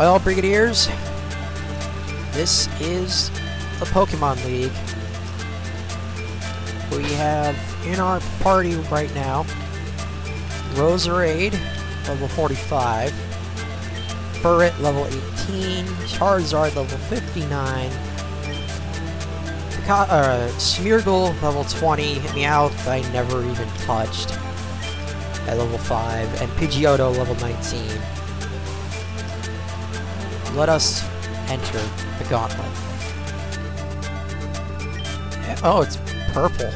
Well, Brigadiers, this is the Pokemon League. We have in our party right now Roserade, level 45, Furret, level 18, Charizard, level 59, Pika uh, Smeargle, level 20, Meowth, I never even touched, at level 5, and Pidgeotto, level 19. Let us enter the gauntlet. Oh, it's purple.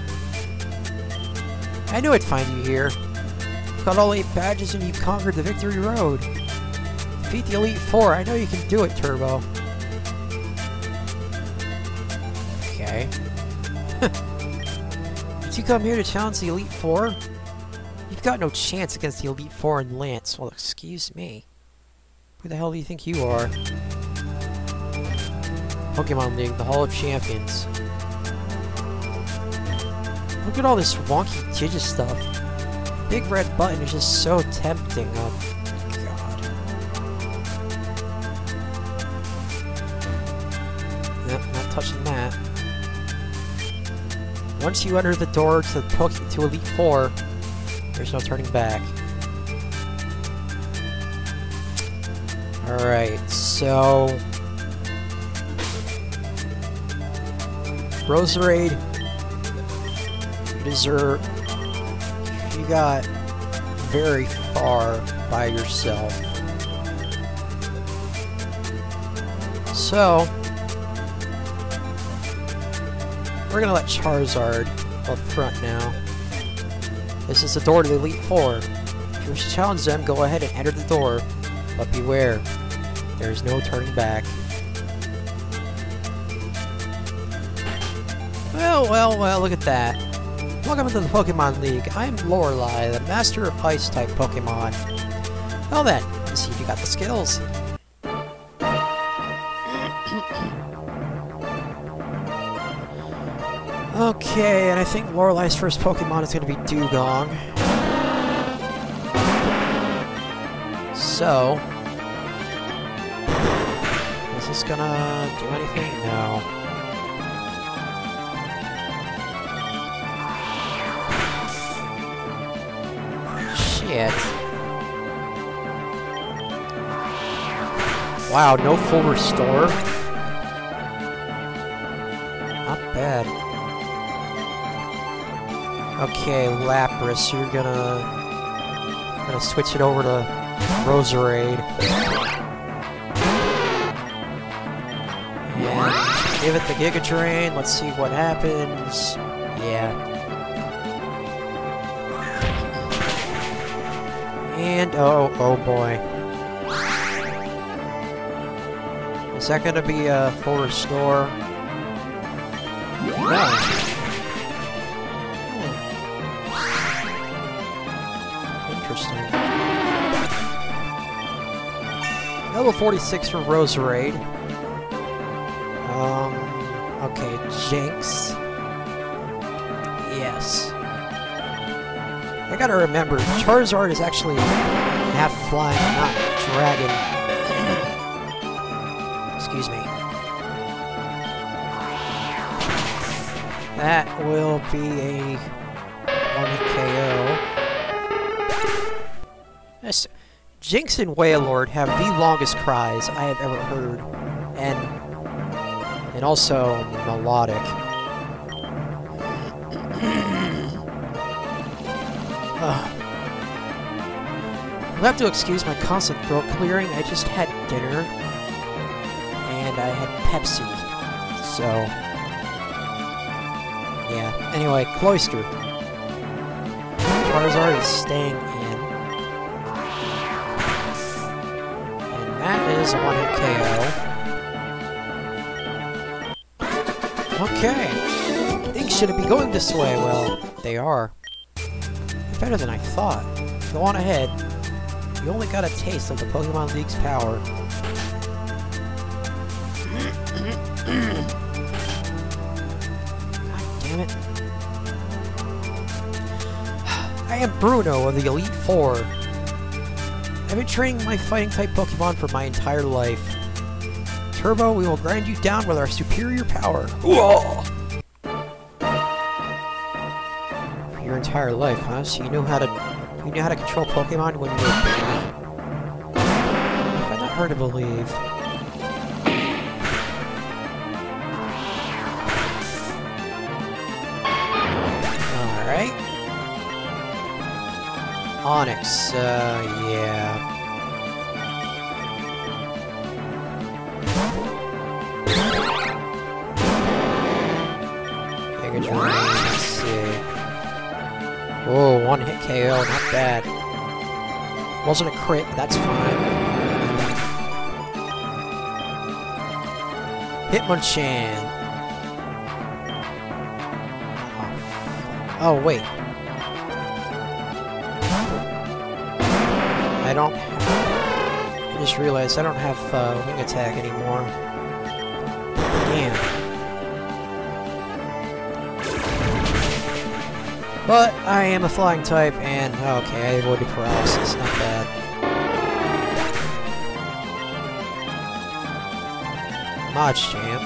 I knew I'd find you here. You've got all eight badges and you've conquered the Victory Road. Defeat the Elite Four. I know you can do it, Turbo. Okay. Did you come here to challenge the Elite Four? You've got no chance against the Elite Four and Lance. Well, excuse me. Who the hell do you think you are? Pokemon League, the Hall of Champions. Look at all this wonky Digis stuff. Big red button is just so tempting. Oh, God. Nope, not touching that. Once you enter the door to Poke to Elite Four, there's no turning back. Alright, so... Roserade, you deserve... You got very far by yourself. So... We're gonna let Charizard up front now. This is the door to the Elite Four. If you wish to challenge them, go ahead and enter the door. But beware, there is no turning back. Well, well, well, look at that. Welcome to the Pokemon League. I'm Lorelei, the master of Ice-type Pokemon. Well then, let's see if you got the skills. okay, and I think Lorelei's first Pokemon is going to be Dewgong. So, is this gonna do anything? No. Shit. Wow, no full restore? Not bad. Okay, Lapras, you're gonna... gonna switch it over to Roserade. And give it the Giga Drain. Let's see what happens. Yeah. And oh, oh boy. Is that gonna be a full restore? No. Level 46 for Roserade. Um, okay, Jynx. Yes. I gotta remember, Charizard is actually half flying, not dragon. Excuse me. That will be a one KO. Jynx and Wailord have the longest cries I have ever heard, and and also melodic. You'll have to excuse my constant throat clearing. I just had dinner, and I had Pepsi, so yeah. Anyway, Cloyster. Charizard is staying is a one-hit KO. Okay. Things shouldn't be going this way. Well, they are. Better than I thought. Go on ahead. You only got a taste of the Pokemon League's power. God damn it. I am Bruno of the Elite Four. I've been training my fighting-type Pokemon for my entire life. Turbo, we will grind you down with our superior power. Whoa! For your entire life, huh? So you know how to you know how to control Pokemon when you were a baby? I find that hard to believe. Onix, uh, yeah. Let's see. Whoa, one hit KO, not bad. Wasn't a crit, but that's fine. Hitmonchan. Oh, wait. I don't... I just realized I don't have uh, wing attack anymore. Damn. But I am a flying type, and okay, I avoided paralysis, not bad. Machamp.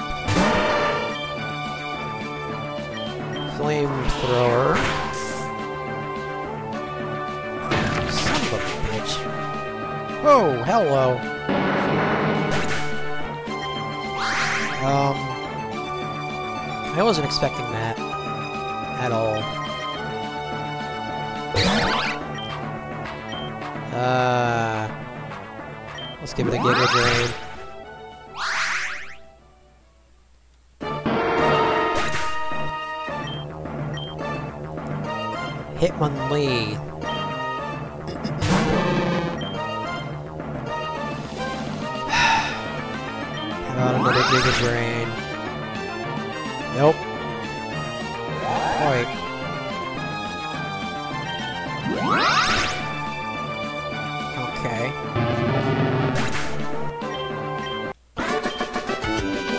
Flamethrower. Oh, hello. Um, I wasn't expecting that at all. Uh, let's give it a Giga Drain. Hitmonlee. About another Giga Drain? Nope. Wait. Okay.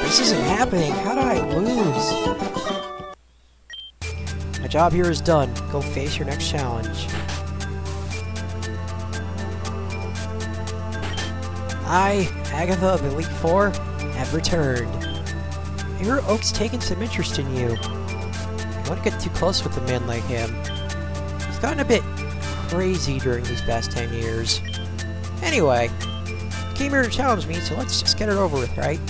This isn't happening. How did I lose? My job here is done. Go face your next challenge. I, Agatha of Elite Four, returned. Hear Oak's taken some interest in you. You want to get too close with a man like him. He's gotten a bit crazy during these past 10 years. Anyway, came here to challenge me, so let's just get it over with, right?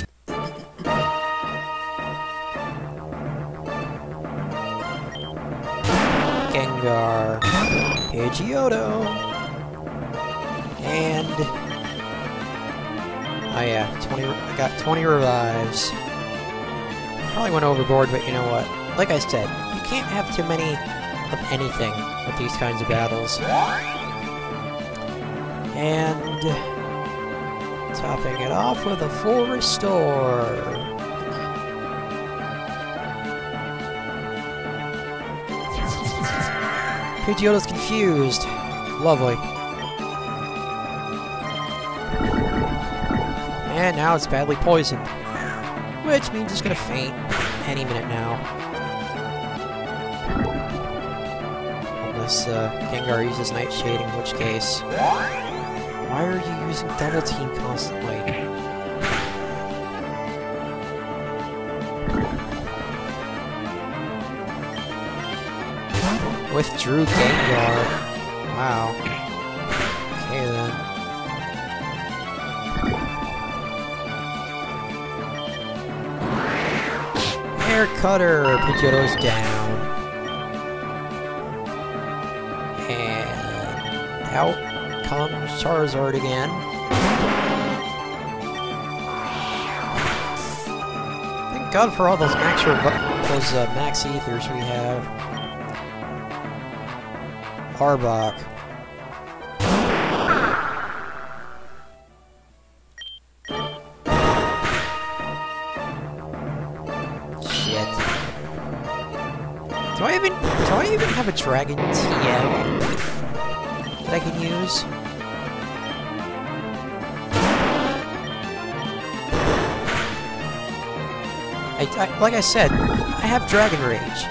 Gengar, Pidgeotto, got 20 revives. Probably went overboard, but you know what? Like I said, you can't have too many of anything with these kinds of battles. And topping it off with a full restore. Pidgeotto's confused. Lovely. And now it's badly poisoned. Which means it's gonna faint any minute now. Unless uh, Gengar uses Nightshade, in which case... Why are you using Double Team constantly? Withdrew Gengar. Wow. Air Cutter! Pidgeotto's down. And out comes Charizard again. Thank God for all those those uh, max ethers we have. Arbok. Do I even do I even have a Dragon TM that I can use? I, I, like I said, I have Dragon Rage,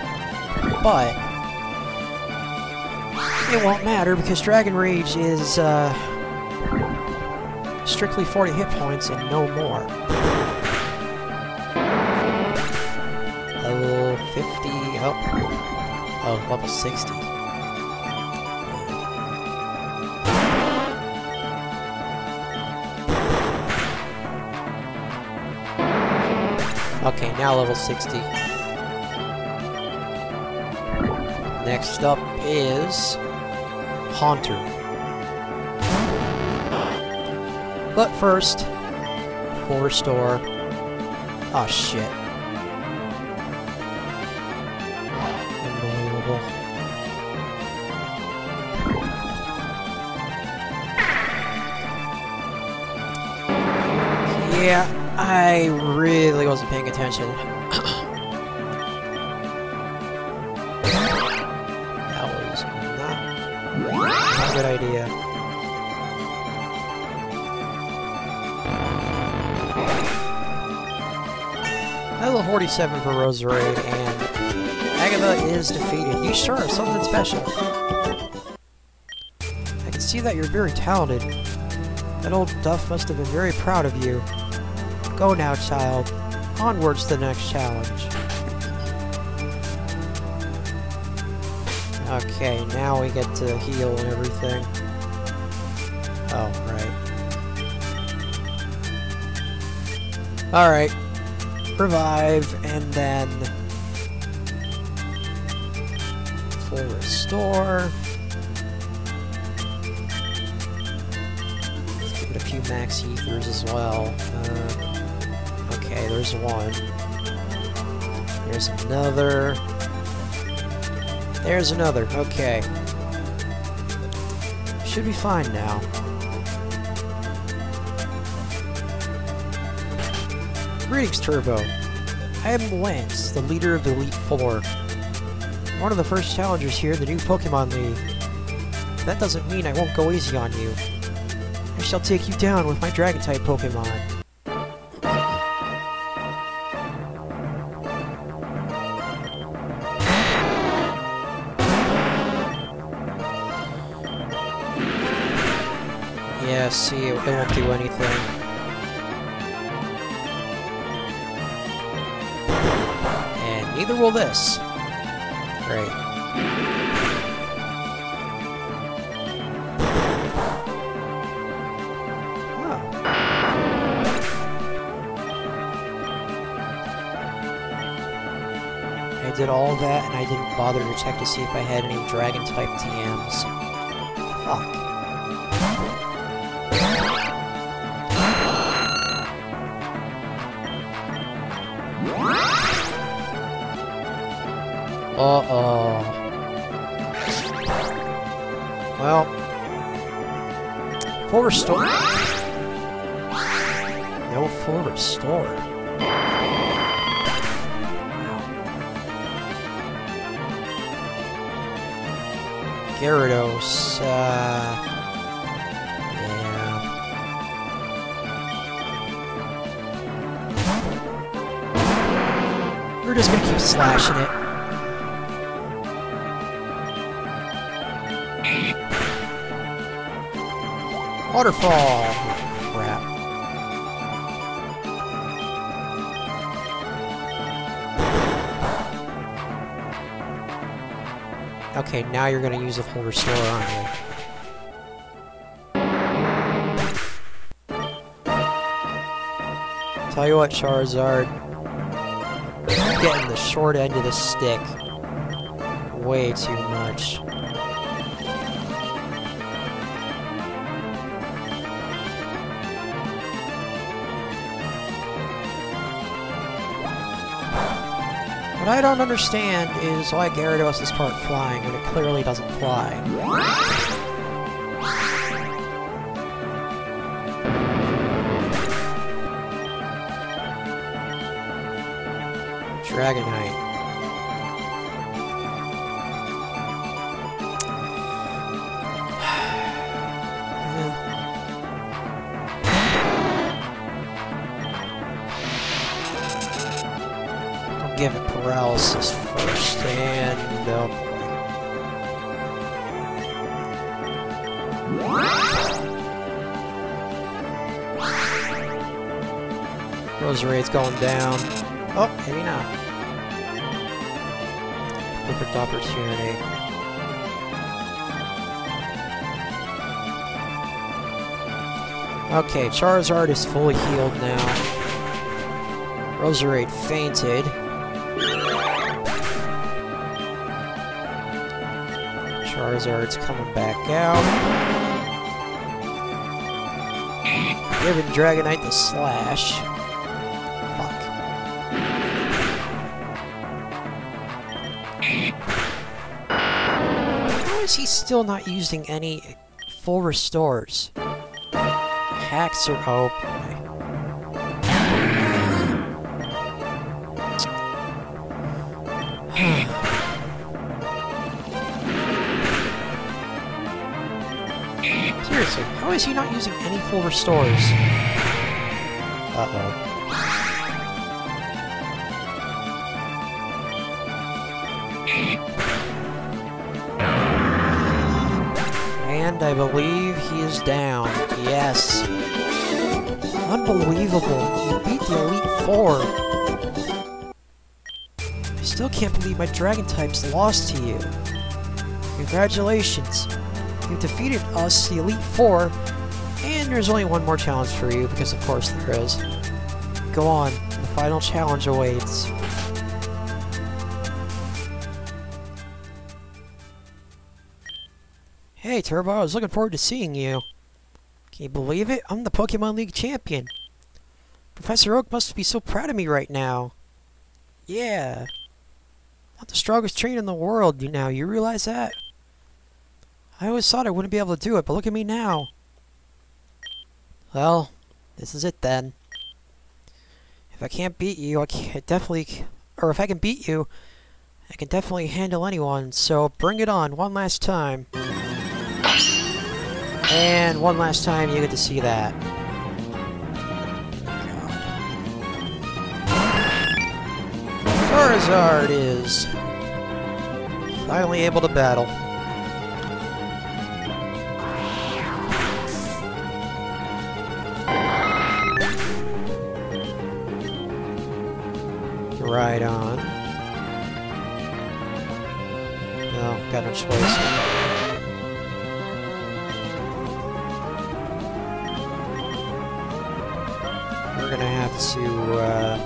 but it won't matter because Dragon Rage is, uh, Strictly 40 hit points and no more. Oh. Oh, level 60. Okay, now level 60. Next up is Haunter. But first, restore. Oh ah, shit. Yeah, I really wasn't paying attention. that was not, a good idea. Level 47 for Roserade, and Agatha is defeated. You sure are something special. I can see that you're very talented. That old Duff must have been very proud of you. Go now, child. Onwards to the next challenge. Okay, now we get to heal and everything. Oh, right. Alright. Revive, and then... Full restore. Let's give it a few max ethers as well. Uh, okay, there's one. There's another. There's another. Okay. Should be fine now. Greetings, Turbo. I am Lance, the leader of the Elite Four. One of the first challengers here in the new Pokemon League. That doesn't mean I won't go easy on you. I shall take you down with my Dragon-type Pokemon. Yeah, see, it won't do anything. And neither will this. Great. I did all that, and I didn't bother to check to see if I had any Dragon-type TMs. Fuck. Uh-oh. Well. Full restore. No full restore. Gyarados, uh... We're just gonna keep slashing it. Waterfall! Crap. Okay, now you're gonna use a full restore, aren't you? Tell you what, Charizard. You're getting the short end of the stick. Way too much. What I don't understand is why Gyarados is part flying when it clearly doesn't fly. Dragonite. It paralysis first, and uh, Roserade's going down. Oh, maybe not. Perfect opportunity. Okay, Charizard is fully healed now. Roserade fainted. Charizard's coming back out. Giving Dragonite the slash. Fuck. How is he still not using any full restores? Hacks are open. Seriously, how is he not using any full restores? Uh-oh. And I believe he is down. Yes. Unbelievable. You beat the Elite Four. I still can't believe my Dragon types lost to you. Congratulations. You defeated us, the Elite Four, and there's only one more challenge for you, because of course there is. Go on, the final challenge awaits. Hey Turbo, I was looking forward to seeing you. Can you believe it? I'm the Pokemon League champion. Professor Oak must be so proud of me right now. Yeah. I'm the strongest trainer in the world you now, you realize that? I always thought I wouldn't be able to do it, but look at me now. Well, this is it then. If I can't beat you, I can definitely... Or if I can beat you, I can definitely handle anyone, so bring it on one last time. And one last time you get to see that. Charizard is finally able to battle. Right on. No, got no choice. We're gonna have to, uh...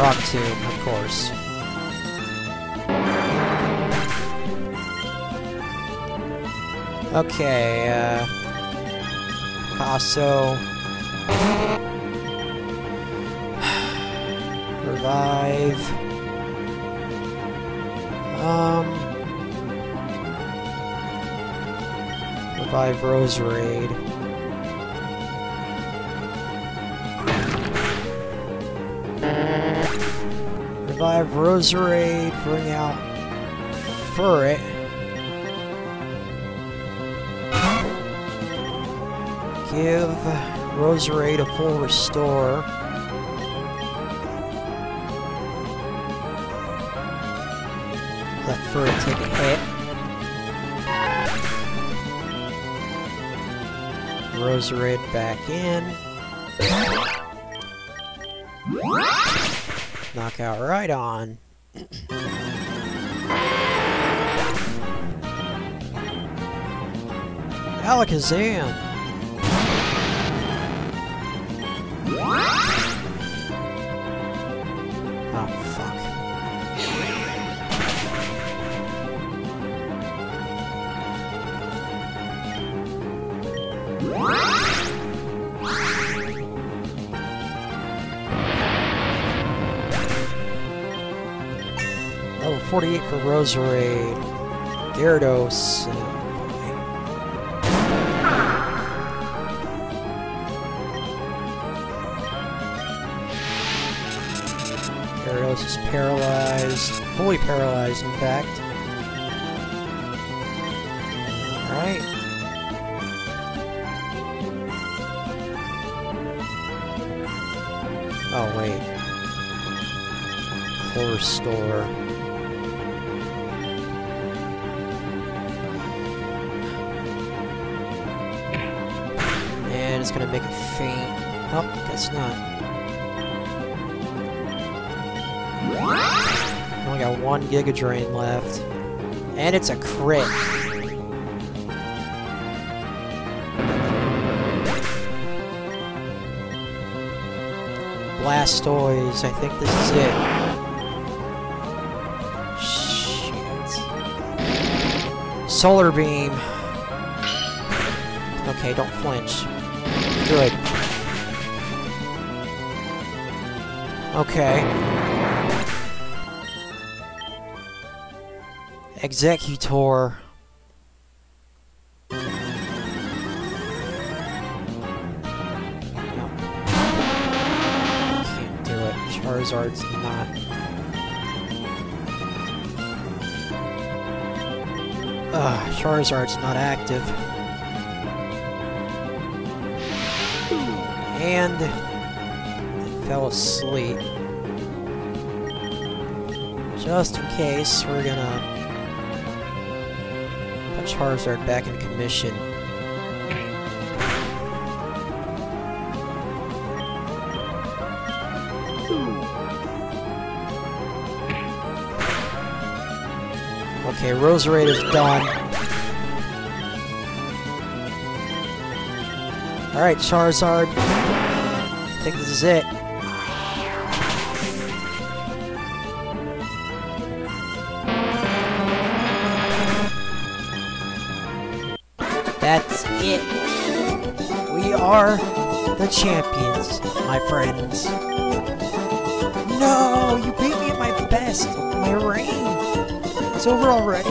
Rock Tomb, of course. Okay, uh... Picasso... Revive... Um... Revive Roserade. Revive Roserade, bring out Furret. Give Roserade a full restore. Let Furret take a hit. Roserade back in. Knockout right on. Alakazam! 48 for Roserade. Gyarados. Gyarados is paralyzed. Fully paralyzed, in fact. Guess not. Only got one Giga Drain left. And it's a crit. Blastoise, I think this is it. Shit. Solar Beam. Okay, don't flinch. Good. Okay. Exeggutor. Can't do it. Charizard's not. Ugh, Charizard's not active. And fell asleep. Just in case, we're gonna put Charizard back in commission. Okay, Roserade is done. Alright, Charizard. I think this is it. Champions, my friends. No, you beat me at my best. My reign. It's over already.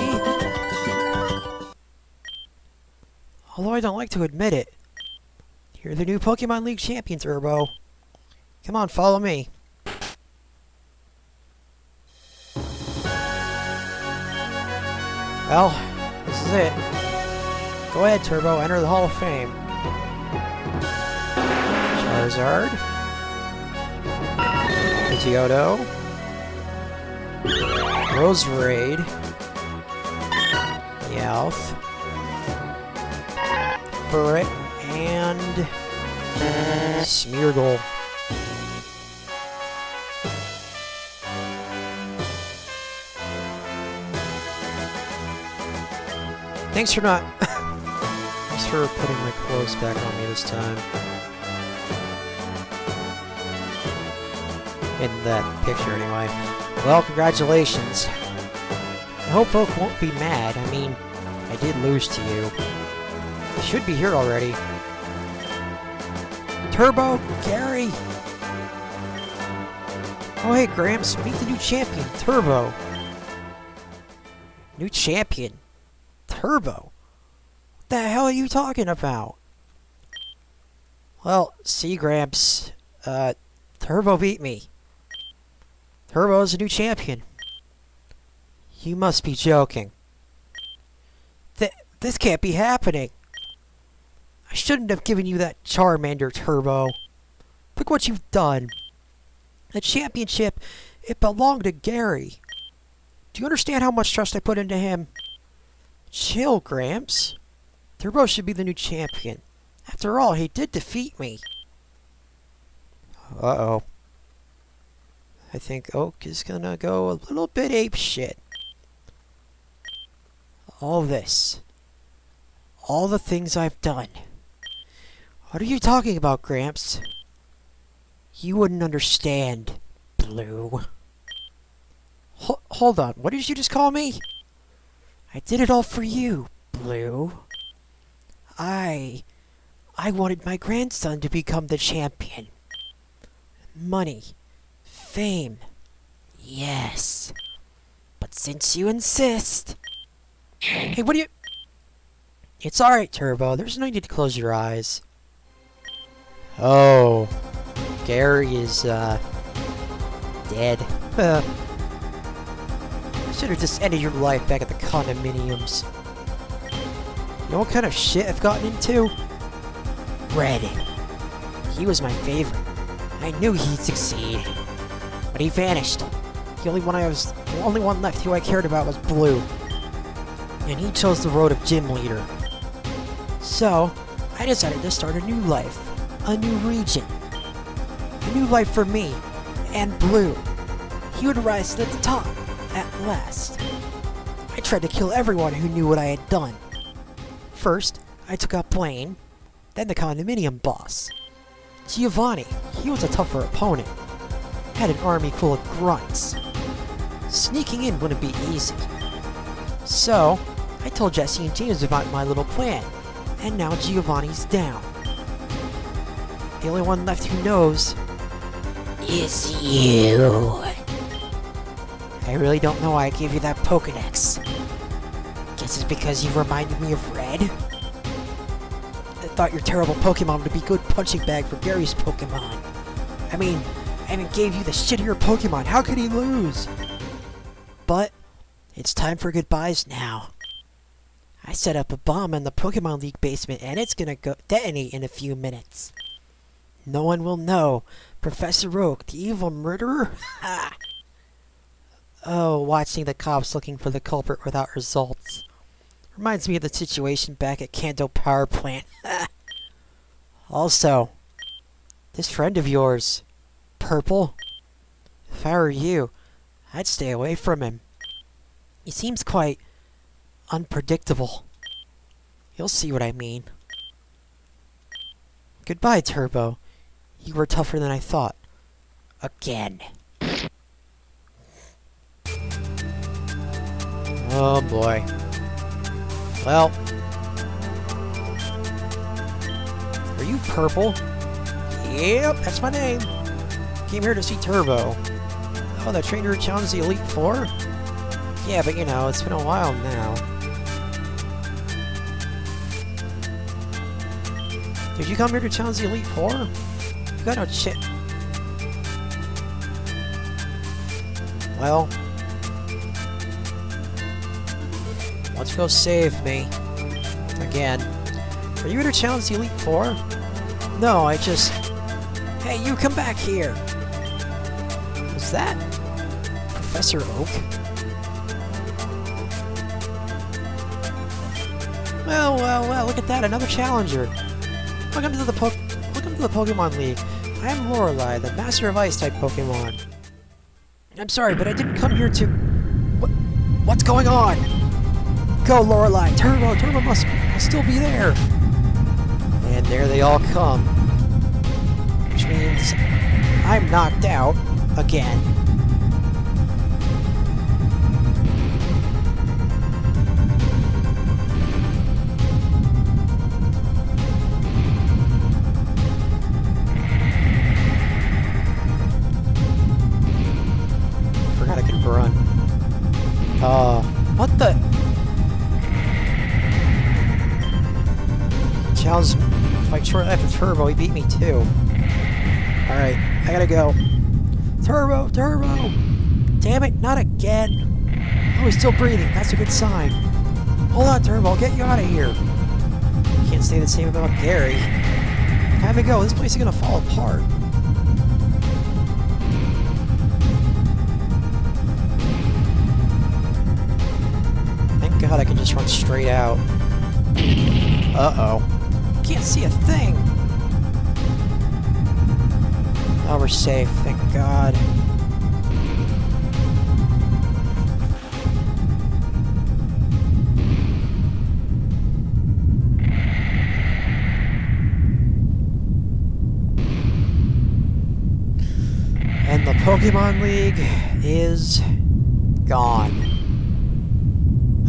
Although I don't like to admit it. You're the new Pokemon League champions, Turbo. Come on, follow me. Well, this is it. Go ahead, Turbo. Enter the Hall of Fame. Charizard. Pidgeotto. Roserade. Meowth. Furret. And... Smeargle. Thanks for not... Thanks for putting my clothes back on me this time. In that picture, anyway. Well, congratulations. I hope folk won't be mad. I mean, I did lose to you. I should be here already. Turbo, Gary! Oh hey, Gramps, meet the new champion, Turbo. New champion? Turbo? What the hell are you talking about? Well, see, Gramps, uh, Turbo beat me. Turbo is a new champion. You must be joking. Th this can't be happening. I shouldn't have given you that Charmander Turbo. Look what you've done. The championship, it belonged to Gary. Do you understand how much trust I put into him? Chill, Gramps. Turbo should be the new champion. After all, he did defeat me. Uh-oh. I think Oak is gonna go a little bit ape shit. All this. All the things I've done. What are you talking about, Gramps? You wouldn't understand, Blue. Ho hold on, what did you just call me? I did it all for you, Blue. I... I wanted my grandson to become the champion. Money. Fame. Yes. But since you insist... Hey, what do you... It's alright, Turbo. There's no need to close your eyes. Oh. Gary is, uh... Dead. Should have just ended your life back at the condominiums. You know what kind of shit I've gotten into? Red. He was my favorite. I knew he'd succeed. But he vanished. The only one I was the only one left who I cared about was Blue. And he chose the road of gym leader. So, I decided to start a new life, a new region, a new life for me and Blue. He would rise to the top at last. I tried to kill everyone who knew what I had done. First, I took out Blaine, then the condominium boss. Giovanni, he was a tougher opponent. Had an army full of grunts. Sneaking in wouldn't be easy. So, I told Jessie and James about my little plan, and now Giovanni's down. The only one left who knows is you. I really don't know why I gave you that Pokedex. Guess it's because you reminded me of Red? I thought your terrible Pokemon would be good punching bag for Gary's Pokemon. I mean, I even gave you the shittier Pokemon. How could he lose? But, it's time for goodbyes now. I set up a bomb in the Pokemon League basement and it's gonna go detonate in a few minutes. No one will know. Professor Oak, the evil murderer? Oh, watching the cops looking for the culprit without results. Reminds me of the situation back at Kanto Power Plant. also, this friend of yours, Purple, if I were you, I'd stay away from him. He seems quite unpredictable. You'll see what I mean. Goodbye, Turbo. You were tougher than I thought. Again. Oh boy. Well. Are you purple? Yep, that's my name. Came here to see Turbo. Oh, that trainer challenged the Elite Four? Yeah, but you know, it's been a while now. Did you come here to challenge the Elite Four? You got no shit. Well, let's go save me. Again. Are you here to challenge the Elite Four? No, I just... Hey, you come back here! Was that... Professor Oak? Well, well, well, look at that, another challenger. Welcome to the po Welcome to the Pokemon League. I am Lorelei, the Master of Ice type Pokemon. I'm sorry, but I didn't come here to... What? What's going on? Go, Lorelei! Turbo! Turbo must, must still be there! And there they all come. Which means I'm knocked out again. Forgot I could run. Uh, what the? Fight short after Turbo, he beat me too. Alright, I gotta go. Still breathing, that's a good sign. Hold on, Turbo, I'll get you out of here. Can't say the same about Gary. Time to go, this place is gonna fall apart. Thank God I can just run straight out. Uh-oh. Can't see a thing! Oh, we're safe, thank God. Pokemon League is gone.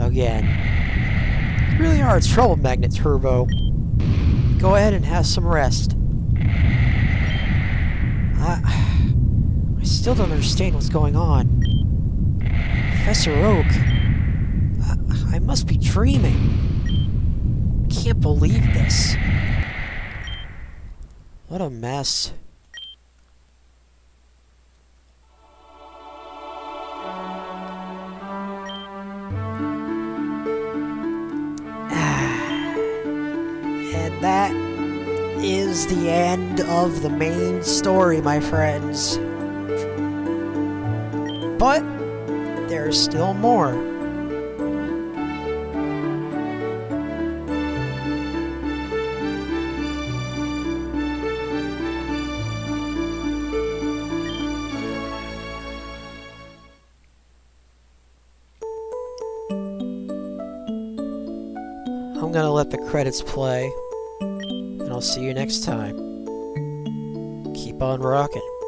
Again. You really are trouble magnet, Turbo. Go ahead and have some rest. I, I still don't understand what's going on. Professor Oak. I, I must be dreaming. I can't believe this. What a mess. the end of the main story, my friends. But there's still more. I'm gonna let the credits play. I'll see you next time. Keep on rocking.